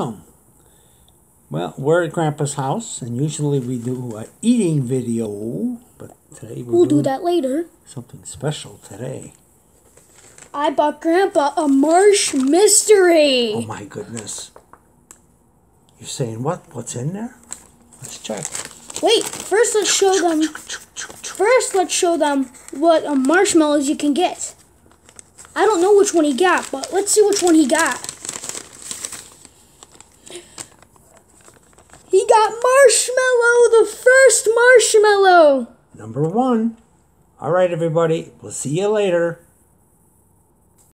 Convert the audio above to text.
welcome. Well, we're at Grandpa's house, and usually we do a eating video, but today we're We'll do that later. something special today. I bought Grandpa a marsh mystery. Oh my goodness! You're saying what? What's in there? Let's check. Wait, first let's show them. First, let's show them what marshmallows you can get. I don't know which one he got, but let's see which one he got. He marshmallow, the first marshmallow. Number one. All right, everybody. We'll see you later.